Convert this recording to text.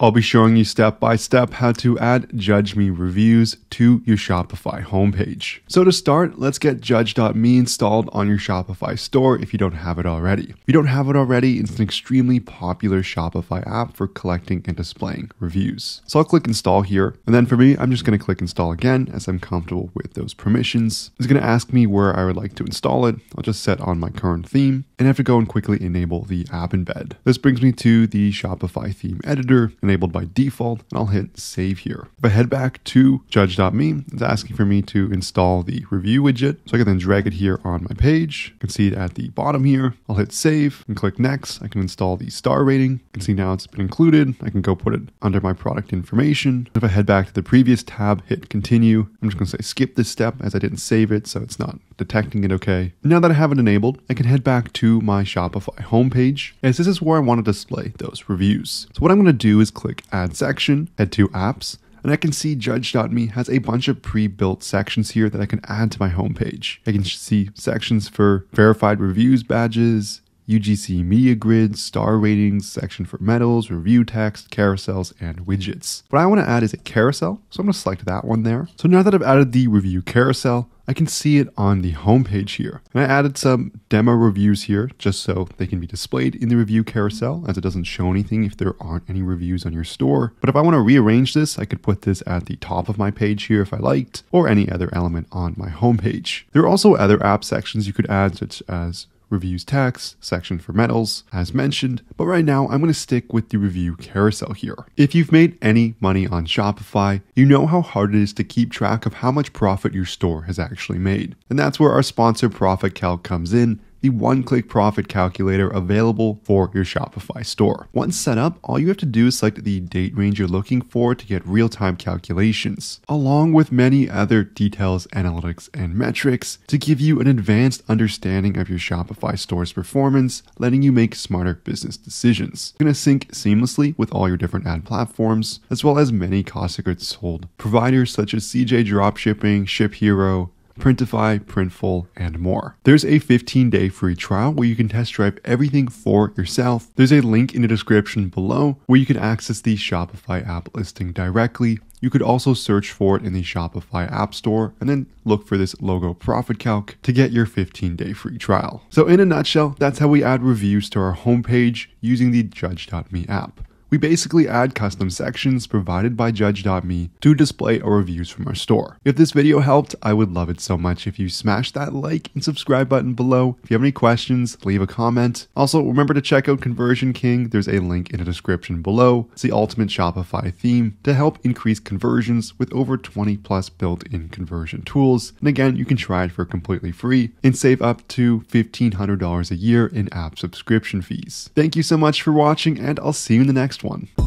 I'll be showing you step by step how to add Judge Me reviews to your Shopify homepage. So to start, let's get Judge.me installed on your Shopify store if you don't have it already. If you don't have it already, it's an extremely popular Shopify app for collecting and displaying reviews. So I'll click install here, and then for me, I'm just going to click install again as I'm comfortable with those permissions. It's going to ask me where I would like to install it. I'll just set on my current theme and I have to go and quickly enable the app embed. This brings me to the Shopify theme editor enabled by default and I'll hit save here. If I head back to judge.me, it's asking for me to install the review widget. So I can then drag it here on my page. You can see it at the bottom here. I'll hit save and click next. I can install the star rating. You can see now it's been included. I can go put it under my product information. If I head back to the previous tab, hit continue. I'm just going to say skip this step as I didn't save it, so it's not detecting it okay. Now that I have it enabled, I can head back to my Shopify homepage as this is where I want to display those reviews. So what I'm going to do is click add section, head to apps, and I can see Judge.me has a bunch of pre-built sections here that I can add to my homepage. I can see sections for verified reviews badges, UGC media grid, star ratings, section for medals, review text, carousels, and widgets. What I want to add is a carousel, so I'm going to select that one there. So now that I've added the review carousel, I can see it on the homepage here. And I added some demo reviews here just so they can be displayed in the review carousel as it doesn't show anything if there aren't any reviews on your store. But if I want to rearrange this, I could put this at the top of my page here if I liked, or any other element on my homepage. There are also other app sections you could add such as reviews text, section for medals, as mentioned, but right now I'm going to stick with the review carousel here. If you've made any money on Shopify, you know how hard it is to keep track of how much profit your store has actually made. And that's where our sponsor Profit Calc comes in the one click profit calculator available for your Shopify store. Once set up, all you have to do is select the date range you're looking for to get real time calculations, along with many other details, analytics, and metrics to give you an advanced understanding of your Shopify store's performance, letting you make smarter business decisions. It's going to sync seamlessly with all your different ad platforms, as well as many cost of goods sold providers such as CJ Dropshipping, ShipHero, Printify, Printful, and more. There's a 15 day free trial where you can test drive everything for yourself. There's a link in the description below where you can access the Shopify app listing directly. You could also search for it in the Shopify App Store and then look for this logo Profit Calc to get your 15 day free trial. So, in a nutshell, that's how we add reviews to our homepage using the Judge.me app. We basically add custom sections provided by Judge.me to display our reviews from our store. If this video helped, I would love it so much if you smash that like and subscribe button below. If you have any questions, leave a comment. Also, remember to check out Conversion King. There's a link in the description below. It's the ultimate Shopify theme to help increase conversions with over 20 plus built-in conversion tools. And again, you can try it for completely free and save up to $1,500 a year in app subscription fees. Thank you so much for watching and I'll see you in the next next one.